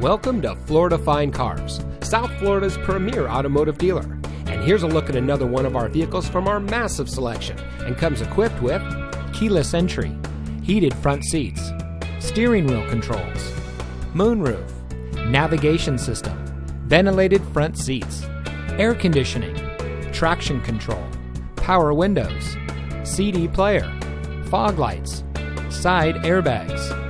Welcome to Florida Fine Cars, South Florida's premier automotive dealer. And here's a look at another one of our vehicles from our massive selection and comes equipped with keyless entry, heated front seats, steering wheel controls, moonroof, navigation system, ventilated front seats, air conditioning, traction control, power windows, CD player, fog lights, side airbags,